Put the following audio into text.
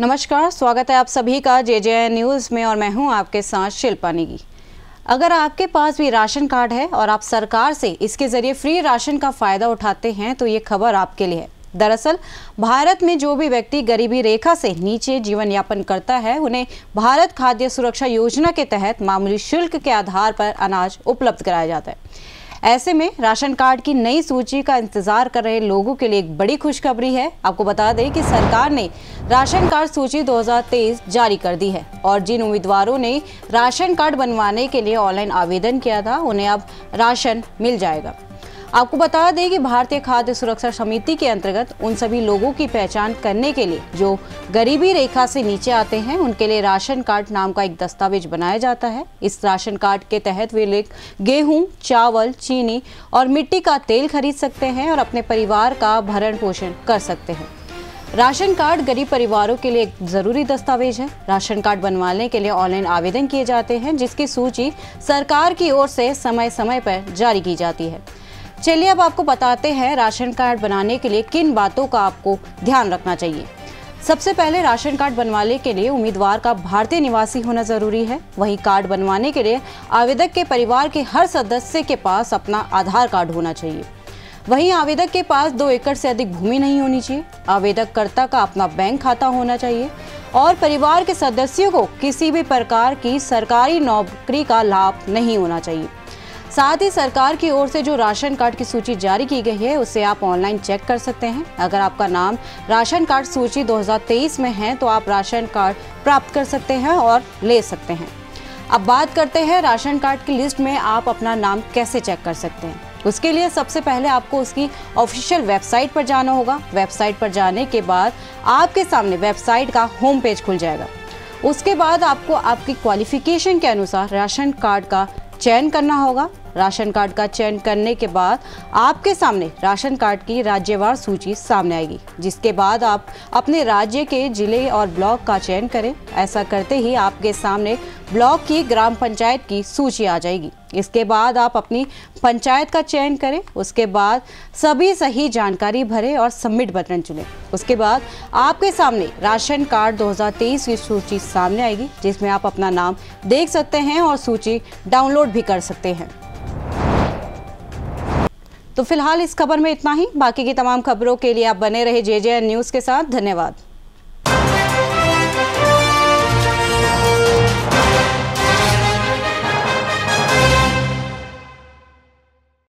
नमस्कार, स्वागत है आप सभी का जे जे न्यूज़ में और मैं हूँ आपके साथ शिल्पा नेगी। अगर आपके पास भी राशन कार्ड है और आप सरकार से इसके ज़रिए फ्री राशन का फ़ायदा उठाते हैं तो ये खबर आपके लिए है। दरअसल, भारत में जो भी व्यक्ति गरीबी रेखा से नीचे जीवन यापन करता है, उन्हें भारत खाद्य सुरक्षा योजना के तहत मामूली शुल्क के आधार पर अनाज उपलब्ध कराया जाता है। ऐसे में राशन कार्ड की नई सूची का इंतज़ार कर रहे लोगों के लिए एक बड़ी खुशखबरी है। आपको बता दें कि सरकार ने राशन कार्ड सूची 2023 जारी कर दी है और जिन उम्मीदवारों ने राशन कार्ड बनवाने के लिए ऑनलाइन आवेदन किया था, उन्हें अब राशन मिल जाएगा। आपको बता दें कि भारतीय खाद्य सुरक्षा समिति के अंतर्गत उन सभी लोगों की पहचान करने के लिए जो गरीबी रेखा से नीचे आते हैं, उनके लिए राशन कार्ड नाम का एक दस्तावेज़ बनाया जाता है। इस राशन कार्ड के तहत वे गेहूँ, चावल, चीनी और मिट्टी का तेल खरीद सकते हैं और अपने परिवार का भरण पोषण कर सकते हैं। राशन कार्ड गरीब परिवारों के लिए एक ज़रूरी दस्तावेज़ है। राशन कार्ड बनवाने के लिए ऑनलाइन आवेदन किए जाते हैं, जिसकी सूची सरकार की ओर से समय समय पर जारी की जाती है। चलिए अब आपको बताते हैं राशन कार्ड बनाने के लिए किन बातों का आपको ध्यान रखना चाहिए। सबसे पहले राशन कार्ड बनवाने के लिए उम्मीदवार का भारतीय निवासी होना ज़रूरी है। वहीं कार्ड बनवाने के लिए आवेदक के परिवार के हर सदस्य के पास अपना आधार कार्ड होना चाहिए। वहीं आवेदक के पास दो एकड़ से अधिक भूमि नहीं होनी चाहिए। आवेदक कर्ता का अपना बैंक खाता होना चाहिए और परिवार के सदस्यों को किसी भी प्रकार की सरकारी नौकरी का लाभ नहीं होना चाहिए। साथ ही सरकार की ओर से जो राशन कार्ड की सूची जारी की गई है, उसे आप ऑनलाइन चेक कर सकते हैं। अगर आपका नाम राशन कार्ड सूची 2023 में है तो आप राशन कार्ड प्राप्त कर सकते हैं और ले सकते हैं। अब बात करते हैं राशन कार्ड की लिस्ट में आप अपना नाम कैसे चेक कर सकते हैं। उसके लिए सबसे पहले आपको उसकी ऑफिशियल वेबसाइट पर जाना होगा। वेबसाइट पर जाने के बाद आपके सामने वेबसाइट का होम पेज खुल जाएगा। उसके बाद आपको आपकी क्वालिफिकेशन के अनुसार राशन कार्ड का चयन करना होगा। राशन कार्ड का चयन करने के बाद आपके सामने राशन कार्ड की राज्यवार सूची सामने आएगी, जिसके बाद आप अपने राज्य के ज़िले और ब्लॉक का चयन करें। ऐसा करते ही आपके सामने ब्लॉक की ग्राम पंचायत की सूची आ जाएगी। इसके बाद आप अपनी पंचायत का चयन करें, उसके बाद सभी सही जानकारी भरें और सबमिट बटन चुनें। उसके बाद आपके सामने राशन कार्ड 2023 की सूची सामने आएगी, जिसमें आप अपना नाम देख सकते हैं और सूची डाउनलोड भी कर सकते हैं। तो फ़िलहाल इस खबर में इतना ही। बाकी की तमाम खबरों के लिए आप बने रहे जे न्यूज़ के साथ। धन्यवाद।